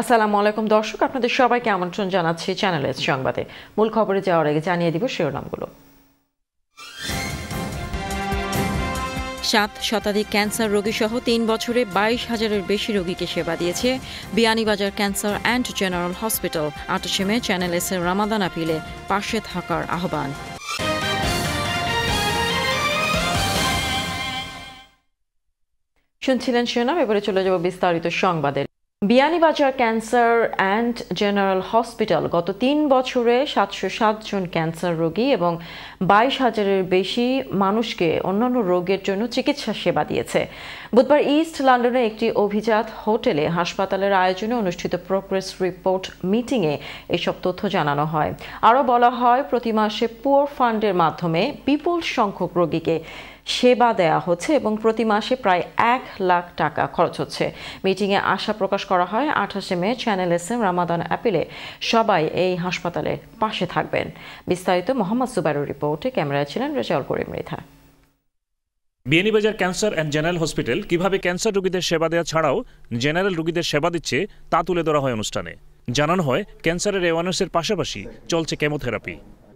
আসসালামু আলাইকুম দর্শক, আপনাদের সবাইকে আমন্ত্রণ জানাচ্ছি চ্যানেল এস সংবাদে। মূল খবরে যাওয়ার আগে জানিয়ে দিব শিরোনামগুলো। সাত শতাধিক ক্যান্সার রোগী সহ তিন বছরে বাইশ হাজারের বেশি রোগীকে সেবা দিয়েছে Beanibazar cancer and general hospital. আটাশে May channel S এর রামাদান আপিলে পাশে থাকার আহ্বান। শুনছিলেন শিরোনাম, এবারে চলে যাব বিস্তারিত সংবাদের Beanibazar cancer and general hospital গত তিন বছরে সাতশো সাতজন ক্যান্সার রোগী এবং বাইশ হাজারের বেশি মানুষকে অন্যান্য রোগের জন্য চিকিৎসা সেবা দিয়েছে। বুধবার ইস্ট লন্ডনে একটি অভিজাত হোটেলে হাসপাতালের আয়োজনে অনুষ্ঠিত প্রোগ্রেস রিপোর্ট মিটিংয়ে এসব তথ্য জানানো হয়। আরও বলা হয়, প্রতি মাসে পুয়ার ফান্ডের মাধ্যমে বিপুল সংখ্যক রোগীকে সেবা দেয়া হচ্ছে এবং প্রতি মাসে প্রায় এক লাখ টাকা খরচ হচ্ছে। মিটিংয়ে আশা প্রকাশ করা হয়, আঠাশে May channel S M Ramadan অ্যাপিলে সবাই এই হাসপাতালের পাশে থাকবেন। বিস্তারিত মোহাম্মদ সুবারুর রিপোর্টে ক্যামেরায় ছিলেন Rezaul Karim Mridha Beanibazar cancer and general hospital কীভাবে ক্যান্সার রোগীদের সেবা দেওয়া ছাড়াও জেনারেল রোগীদের সেবা দিচ্ছে তা তুলে ধরা হয় অনুষ্ঠানে। জানানো হয়, ক্যান্সারের অ্যাওয়ারনেসের পাশাপাশি চলছে কেমোথেরাপি।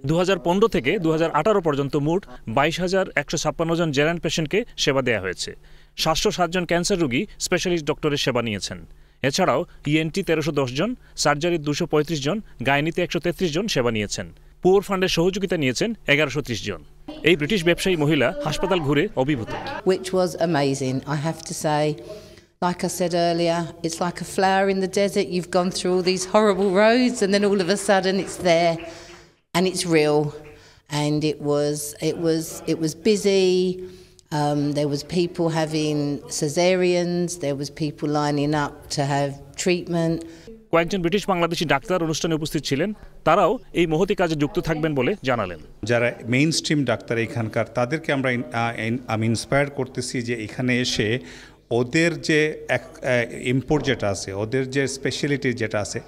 দু হাজার পনেরো থেকে দু হাজার আঠারো পর্যন্ত মোট বাইশ হাজার একশো ছাপ্পান্ন জন জেরান পেশেন্টকে সেবা দেওয়া হয়েছে। সাতশো সাতজন ক্যান্সার রোগী স্পেশালিস্ট ডক্টরের সেবা নিয়েছেন। এছাড়াও ইএনটি তেরোশো জন সার্জারির দুশো জন গাইনিতে একশো তেত্রিশ জন সেবা নিয়েছেন। পুয়ার ফান্ডের সহযোগিতা নিয়েছেন এগারোশো জন। এই ব্রিটিশ ব্যবসায়ী মহিলা হাসপাতাল ঘুরে অভিভূত. Like I said earlier, it's like a flower in the desert. You've gone through all these horrible roads, and then all of a sudden it's there, and it's real. And it was, it was, it was busy. Um, there was people having cesareans. There was people lining up to have treatment. কয়েকজন British Bangladeshi doctor অনুষ্ঠানে উপস্থিত ছিলেন তারাও এই মহতি কাজে যুক্ত থাকবেন বলে জানালেন যারা মেইন স্ট্রিম ডাক্তার এখানকার তাদেরকে আমরা আমি ইন্সপায়ার করতেছি যে এখানে এসে ওদের যে এক ইম্পোর্ট যেটা আছে ওদের যে স্পেশালিটি যেটা আছে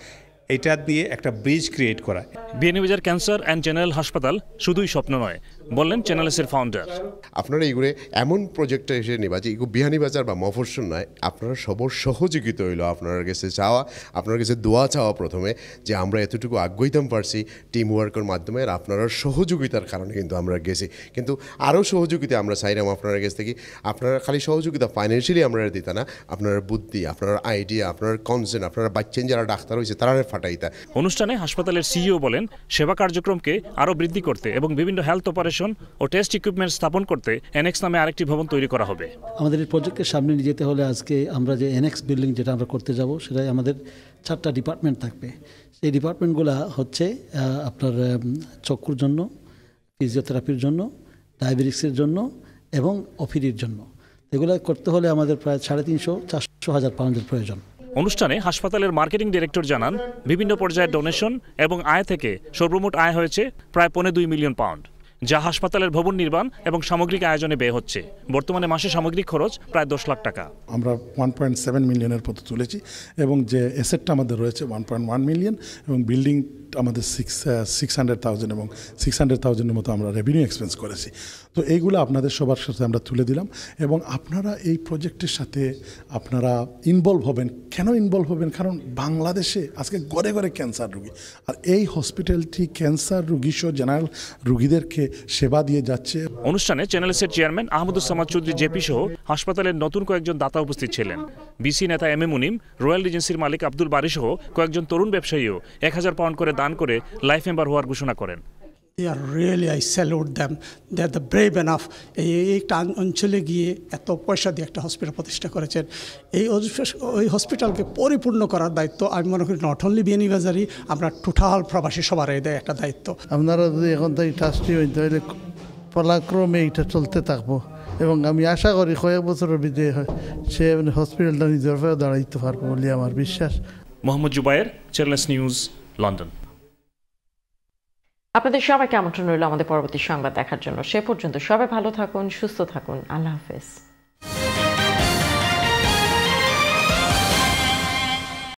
এটা দিয়ে একটা ব্রিজ ক্রিয়েট করা। বিএনবিজার ক্যান্সার অ্যান্ড জেনারেল হাসপাতাল শুধুই স্বপ্ন নয় বললেন চ্যানেলসের ফাউন্ডার আপনারা এগুলো এমন প্রজেক্টে এসে নেবা যে এগুলো বিহানিবাজার বা মফস্বল নয় আপনারা সবর সহযোগিতা হইল আপনার কাছে চাওয়া আপনার কাছে দোয়া চাওয়া প্রথমে যে আমরা এতটুকু আগ্রহিতাম পারছি টিম ওয়ার্কের মাধ্যমে আর আপনারা সহযোগিতার কারণে কিন্তু আমরা গেছি। কিন্তু আরও সহযোগিতা আমরা চাইলাম আপনার কাছ থেকে আপনারা খালি সহযোগিতা ফাইন্যান্সিয়ালি আমরা দিতা না আপনার বুদ্ধি আপনার আইডিয়া আপনার কনসেন্ট আপনারা বাচ্চেন যারা ডাক্তার হয়েছে তারা ফাটাইতা। অনুষ্ঠানে হাসপাতালের সিইও বলেন সেবা কার্যক্রমকে আরও বৃদ্ধি করতে এবং বিভিন্ন হেলথ অপারেশন ও টেস্ট ইকুইপমেন্ট স্থাপন করতে এনএক্স নামে আরেকটি ভবন তৈরি করা হবে। আমাদের এই প্রজেক্টের সামনে নিয়ে যেতে হলে আজকে আমরা যে এনএক্স বিল্ডিং যেটা আমরা করতে যাব সেটাই আমাদের চারটা ডিপার্টমেন্ট থাকবে। সেই ডিপার্টমেন্টগুলো হচ্ছে আপনার চক্ষুর জন্য ফিজিওথেরাপির জন্য ডায়াবেটিক্সের জন্য এবং অফিডির জন্য। এগুলো করতে হলে আমাদের প্রায় সাড়ে তিনশো চারশো হাজার পাউন্ডের প্রয়োজন। অনুষ্ঠানে হাসপাতালের মার্কেটিং ডিরেক্টর জানান বিভিন্ন পর্যায়ের ডোনেশন এবং আয় থেকে সর্বমোট আয় হয়েছে প্রায় পৌনে দুই মিলিয়ন পাউন্ড। যা হাসপাতালের ভবন নির্মাণ এবং সামগ্রিক আয়োজনে ব্যয় হচ্ছে। বর্তমানে মাসে সামগ্রিক খরচ প্রায় দশ লাখ টাকা। আমরা ওয়ান পয়েন্ট সেভেন মিলিয়নের পথে তুলেছি এবং যে এসেটটা আমাদের রয়েছে ওয়ান পয়েন্ট ওয়ান মিলিয়ন এবং বিল্ডিং আমাদের সিক্স সিক্স হান্ড্রেড থাউজেন্ড এবং সিক্স হান্ড্রেড থাউজেন্ডের মতো আমরা রেভিনিউ এক্সপেন্স করেছি। তো এইগুলো আপনাদের সবার সাথে আমরা তুলে দিলাম এবং আপনারা এই প্রজেক্টের সাথে আপনারা ইনভলভ হবেন। কেন ইনভলভ হবেন? কারণ বাংলাদেশে আজকে গড়ে গড়ে ক্যান্সার রুগী। আর এই হসপিটালটি ক্যান্সার রুগী সহ জেনারেল রুগীদেরকে সেবা দিয়ে যাচ্ছে। অনুষ্ঠানে চ্যানেলসের চেয়ারম্যান আহমদুজ্জামান চৌধুরী জেপি সহ হাসপাতালের নতুন কয়েকজন দাতা উপস্থিত ছিলেন। বিসি নেতা এম এ মুনিম, রয়্যাল রিজেন্সির মালিক আব্দুল বারি সহ কয়েকজন তরুণ ব্যবসায়ীও এক হাজার পাউন্ড করে দান করে লাইফ মেম্বার হওয়ার ঘোষণা করেন। They are really, I salute them. They are the brave enough. এই একটা অঞ্চলে গিয়ে এত পয়সা দিয়ে একটা হসপিটাল প্রতিষ্ঠা করেছেন। এই ওই হসপিটালকে পরিপূর্ণ করার দায়িত্ব আমি মনে করি নট অনলি বিয়ানীবাজারই আমরা টোটাল প্রবাসী সবার এই একটা দায়িত্ব। আপনারা যদি এখন থেকে ট্রাস্টি হইতে তাহলে পলাক্রমে এটা চলতে থাকব। এবং আমি আশা করি কয়েক বছরের ভিতরে হয় সে মানে হসপিটালটা নিজের দাঁড়াইতে পারব বলে আমার বিশ্বাস। Mohammad Zubair channel S news London আপনাদের সবাইকে আমন্ত্রণ রইল আমাদের পরবর্তী সংবাদ দেখার জন্য। সে পর্যন্ত সবাই ভালো থাকুন, সুস্থ থাকুন। আল্লাহ হাফেজ।